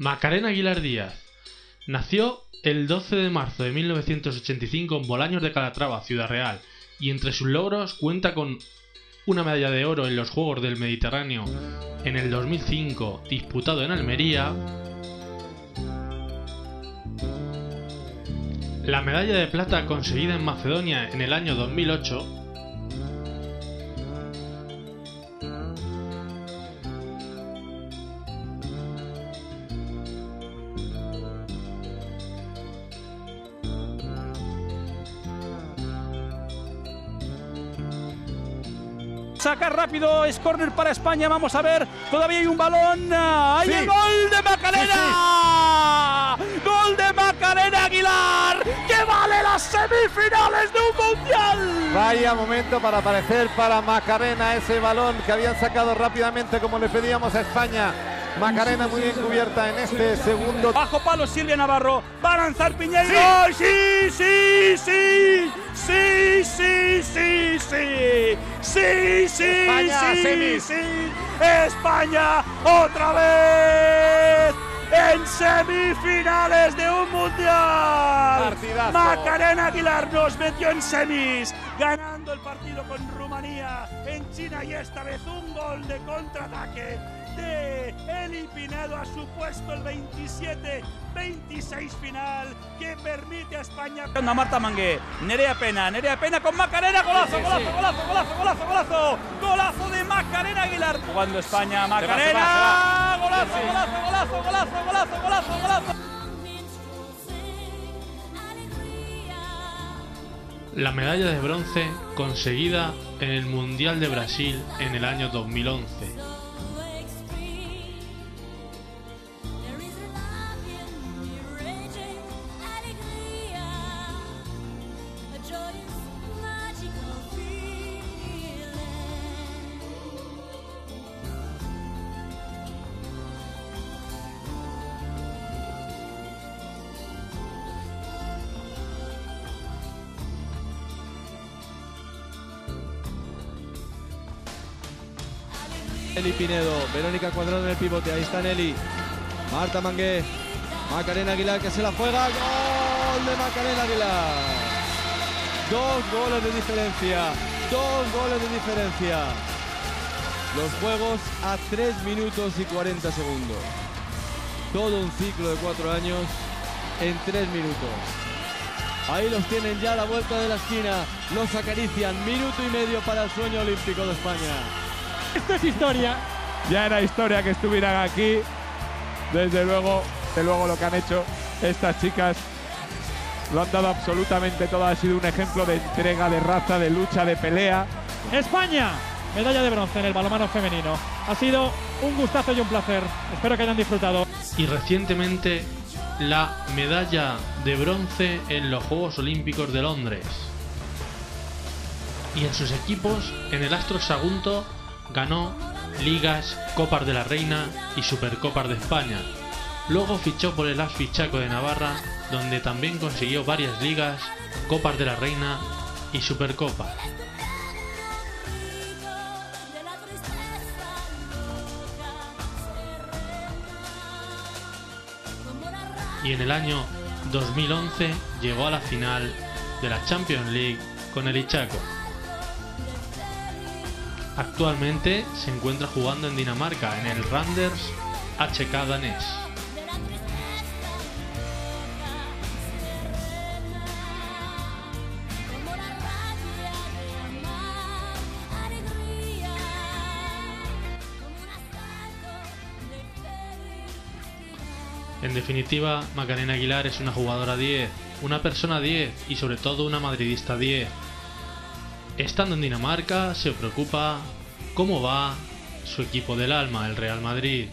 Macarena Aguilar Díaz. Nació el 12 de marzo de 1985 en Bolaños de Calatrava, Ciudad Real, y entre sus logros cuenta con una medalla de oro en los Juegos del Mediterráneo en el 2005, disputado en Almería, la medalla de plata conseguida en Macedonia en el año 2008, Saca rápido, es córner para España. Vamos a ver, todavía hay un balón. ¡Hay el gol de Macarena! ¡Gol de Macarena Aguilar! ¡Que vale las semifinales de un mundial! Vaya momento para aparecer para Macarena ese balón que habían sacado rápidamente como le pedíamos a España. Macarena muy bien cubierta en este segundo. Bajo palo Silvia Navarro. Va a lanzar Piñeiro. ¡Sí, sí, sí! ¡Sí, sí, sí, sí! ¡Sí, sí, España, sí, semis. sí! ¡España otra vez! En semifinales de un mundial. Partidazo. Macarena Aguilar nos metió en semis, ganando el partido con Rumanía en China y esta vez un gol de contraataque de Eli Pinedo ha supuesto el 27-26 final. Que permite a España. A Marta Mangué, Nerea Pena, Nerea Pena con Macarena, golazo, golazo, golazo, golazo, golazo, golazo, golazo de Macarena Aguilar. Jugando España, Macarena, golazo, golazo, golazo, golazo, golazo, golazo, golazo. la medalla de bronce conseguida en el Mundial de Brasil en el año 2011. Eli Pinedo, Verónica Cuadrado en el pivote, ahí está Nelly. Marta Mangué, Macarena Aguilar que se la juega. Gol de Macarena Aguilar. Dos goles de diferencia. Dos goles de diferencia. Los juegos a 3 minutos y 40 segundos. Todo un ciclo de cuatro años en 3 minutos. Ahí los tienen ya a la vuelta de la esquina. Los acarician. Minuto y medio para el sueño olímpico de España. Esto es historia. Ya era historia que estuvieran aquí. Desde luego, de luego lo que han hecho estas chicas lo han dado absolutamente todo. Ha sido un ejemplo de entrega, de raza, de lucha, de pelea. España, medalla de bronce en el balonmano femenino. Ha sido un gustazo y un placer. Espero que hayan disfrutado. y recientemente la medalla de bronce en los Juegos Olímpicos de Londres. Y en sus equipos, en el Astro Sagunto, ganó ligas, Copas de la Reina y Supercopas de España. Luego fichó por el ASFI Chaco de Navarra, donde también consiguió varias ligas, Copas de la Reina y Supercopas. y en el año 2011 llegó a la final de la Champions League con el Ichaco. Actualmente se encuentra jugando en Dinamarca en el Randers HK danés. En definitiva, Macarena Aguilar es una jugadora 10, una persona 10 y sobre todo una madridista 10. Estando en Dinamarca, se preocupa cómo va su equipo del alma, el Real Madrid.